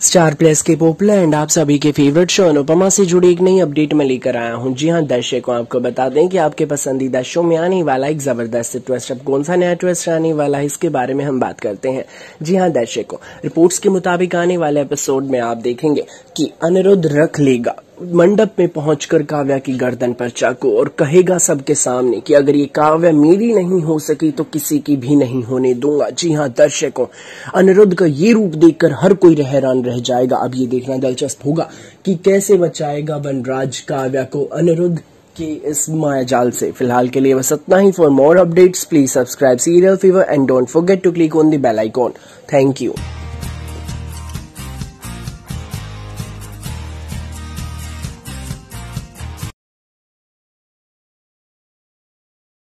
Star Plus के popular and आप सभी के फेवरेट शो अनुपमा से जुड़ी एक नई अपडेट में लेकर आया हूँ। जी हाँ, दर्शकों आपको बता दें कि आपके पसंदीदा शो में आने वाला एक ज़बरदस्त ट्विस्ट अब कौन सा नया ट्विस्ट आने वाला है, इसके बारे में हम बात करते हैं। जी हाँ, दर्शकों रिपोर्ट्स के मुताबिक आने वाले एपिसोड में आप देखेंगे की अनिरुद्ध रख लेगा। मंडप में पहुंचकर काव्या की गर्दन पर चाकू और कहेगा सबके सामने कि अगर ये काव्या मेरी नहीं हो सकी तो किसी की भी नहीं होने दूँगा। जी हाँ दर्शकों, अनिरुद्ध का ये रूप देखकर हर कोई हैरान रह जाएगा। अब ये देखना दिलचस्प होगा कि कैसे बचाएगा वनराज काव्या को अनिरुद्ध की इस माया जाल से। फ़िलहाल के लिए बस इतना ही। For more updates please subscribe serial fever and don't forget to click on the bell icon thank you